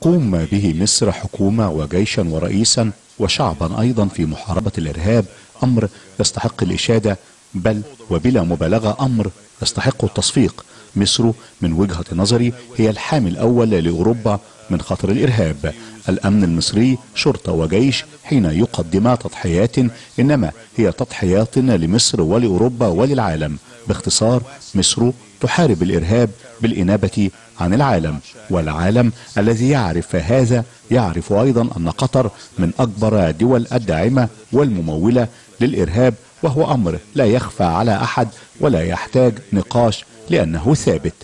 قوم به مصر حكومة وجيشا ورئيسا وشعبا أيضا في محاربة الإرهاب. أمر يستحق الإشادة بل وبلا مبالغة أمر يستحق التصفيق. مصر من وجهة نظري هي الحامي الأول لأوروبا من خطر الإرهاب. الأمن المصري شرطة وجيش حين يقدم تضحيات إنما هي تضحيات لمصر ولأوروبا وللعالم. باختصار مصر تحارب الإرهاب بالإنابة عن العالم والعالم الذي يعرف هذا يعرف أيضا أن قطر من أكبر دول الداعمة والممولة للإرهاب وهو أمر لا يخفى على أحد ولا يحتاج نقاش لأنه ثابت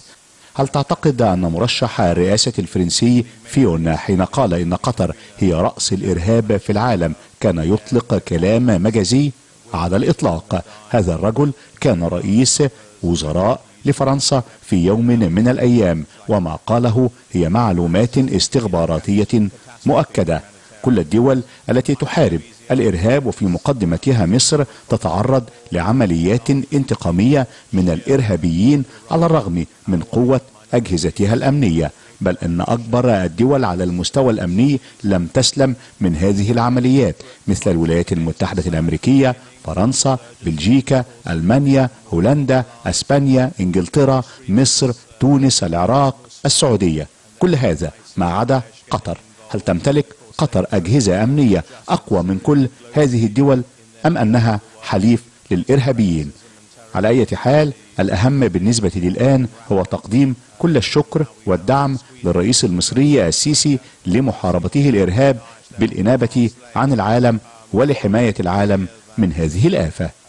هل تعتقد أن مرشح الرئاسة الفرنسي فيون حين قال إن قطر هي رأس الإرهاب في العالم كان يطلق كلام مجازي؟ على الإطلاق هذا الرجل كان رئيس وزراء لفرنسا في يوم من الأيام وما قاله هي معلومات استخباراتية مؤكدة. كل الدول التي تحارب الإرهاب وفي مقدمتها مصر تتعرض لعمليات انتقامية من الإرهابيين على الرغم من قوة أجهزتها الأمنية بل أن أكبر الدول على المستوى الأمني لم تسلم من هذه العمليات مثل الولايات المتحدة الأمريكية فرنسا بلجيكا ألمانيا هولندا أسبانيا إنجلترا مصر تونس العراق السعودية. كل هذا ما عدا قطر. هل تمتلك قطر أجهزة أمنية أقوى من كل هذه الدول أم أنها حليف للإرهابيين؟ على أي حال الأهم بالنسبة لي الآن هو تقديم كل الشكر والدعم للرئيس المصري السيسي لمحاربته الإرهاب بالإنابة عن العالم ولحماية العالم من هذه الآفة.